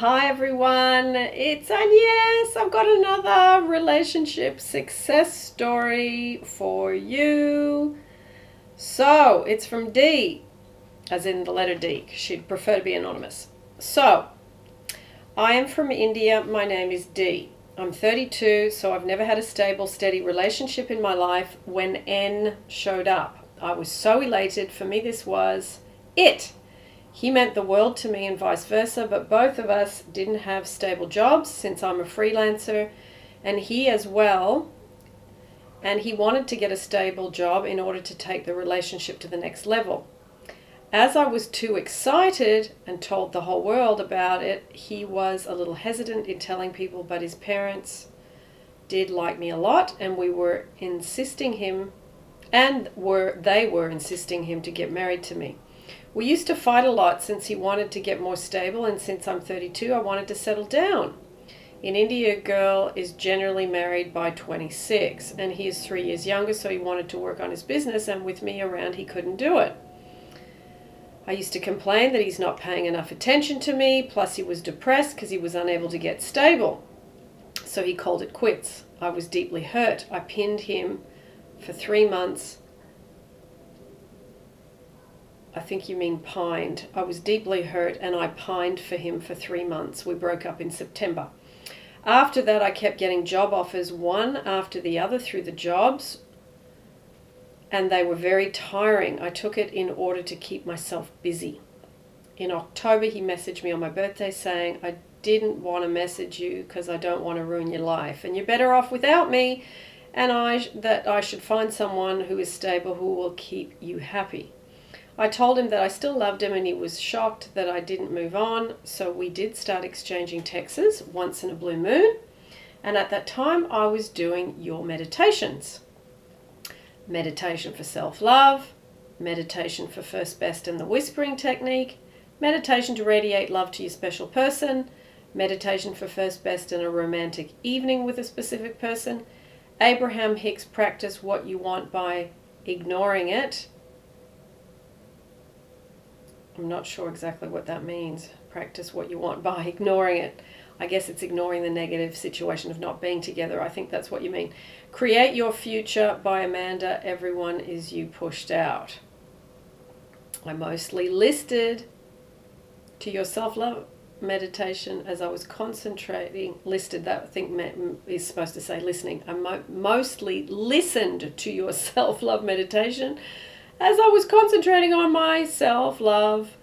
Hi everyone, it's Agnes. I've got another relationship success story for you. So it's from D, as in the letter D. She'd prefer to be anonymous. So, I am from India. My name is D. I'm 32, so I've never had a stable, steady relationship in my life when N showed up. I was so elated. For me, this was it. He meant the world to me and vice versa, but both of us didn't have stable jobs since I'm a freelancer, and he as well. And he wanted to get a stable job in order to take the relationship to the next level. As I was too excited and told the whole world about it, he was a little hesitant in telling people, but his parents did like me a lot, and we were insisting him, and were they were insisting him to get married to me. We used to fight a lot since he wanted to get more stable, and since I'm 32, I wanted to settle down. In India, a girl is generally married by 26, and he is three years younger, so he wanted to work on his business, and with me around, he couldn't do it. I used to complain that he's not paying enough attention to me, plus, he was depressed because he was unable to get stable. So he called it quits. I was deeply hurt. I pinned him for three months I think you mean pined. I was deeply hurt and I pined for him for three months. We broke up in September. After that, I kept getting job offers one after the other through the jobs, and they were very tiring. I took it in order to keep myself busy. In October, he messaged me on my birthday saying, I didn't want to message you because I don't want to ruin your life, and you're better off without me, and I that I should find someone who is stable who will keep you happy. I told him that I still loved him and he was shocked that I didn't move on. So we did start exchanging texts once in a blue moon. And at that time, I was doing your meditations meditation for self love, meditation for first best and the whispering technique, meditation to radiate love to your special person, meditation for first best and a romantic evening with a specific person. Abraham Hicks practice what you want by ignoring it I'm not sure exactly what that means. Practice what you want by ignoring it. I guess it's ignoring the negative situation of not being together. I think that's what you mean. Create Your Future by Amanda. Everyone is you pushed out. I mostly listed to your self love meditation as I was concentrating, listed that I think is supposed to say listening. I mo- mostly listened to your self love meditation as I was concentrating on my self love.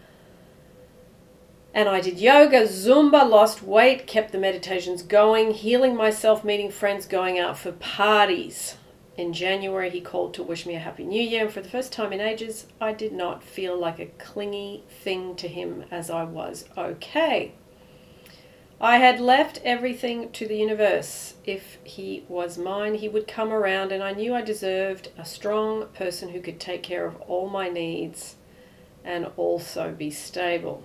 And I did yoga, Zumba, lost weight, kept the meditations going, healing myself, meeting friends, going out for parties. In January, he called to wish me a happy new year, and for the first time in ages, I did not feel like a clingy thing to him as I was okay. I had left everything to the universe. If he was mine, he would come around, and I knew I deserved a strong person who could take care of all my needs and also be stable.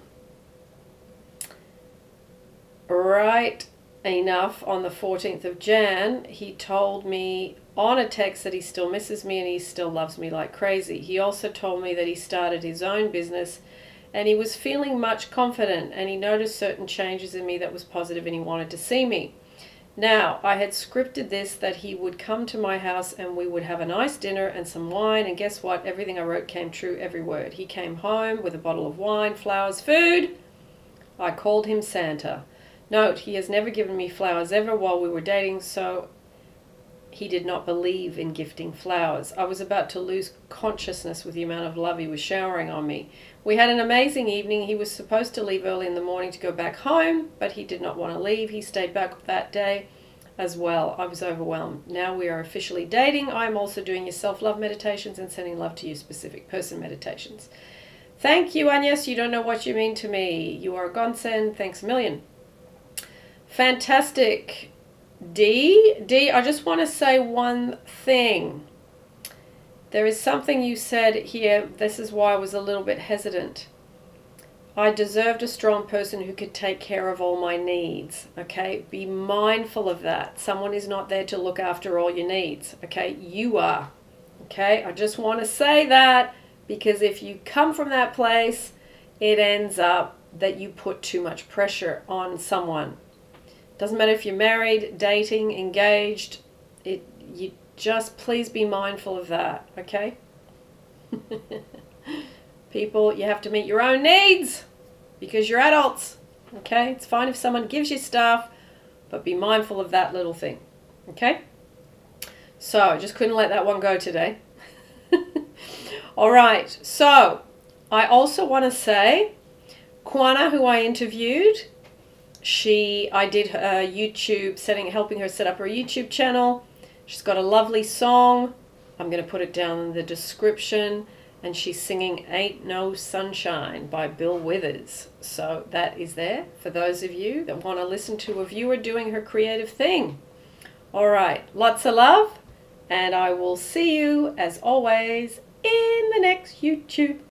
Right enough, on the 14th of Jan, he told me on a text that he still misses me and he still loves me like crazy. He also told me that he started his own business and he was feeling much confident and he noticed certain changes in me that was positive and he wanted to see me. Now, I had scripted this that he would come to my house and we would have a nice dinner and some wine, and guess what? Everything I wrote came true, every word. He came home with a bottle of wine, flowers, food. I called him Santa. Note, he has never given me flowers ever while we were dating, so he did not believe in gifting flowers. I was about to lose consciousness with the amount of love he was showering on me. We had an amazing evening. He was supposed to leave early in the morning to go back home, but he did not want to leave. He stayed back that day as well. I was overwhelmed. Now we are officially dating. I am also doing your self love meditations and sending love to you specific person meditations. Thank you, Agnes. You don't know what you mean to me. You are a godsend. Thanks a million. Fantastic. D. D, I just want to say one thing. There is something you said here. This is why I was a little bit hesitant. I deserved a strong person who could take care of all my needs. Okay, be mindful of that. Someone is not there to look after all your needs. Okay, you are. Okay, I just want to say that because if you come from that place, it ends up that you put too much pressure on someone. Doesn't matter if you're married, dating, engaged, it you just please be mindful of that, okay? People, you have to meet your own needs because you're adults. Okay? It's fine if someone gives you stuff, but be mindful of that little thing. Okay? So, I just couldn't let that one go today. All right. So, I also want to say Quana, who I interviewed, she I did her uh, YouTube setting helping her set up her YouTube channel. She's got a lovely song. I'm going to put it down in the description and she's singing Ain't No Sunshine by Bill Withers. So that is there for those of you that want to listen to a viewer doing her creative thing. All right, lots of love, and I will see you as always in the next YouTube.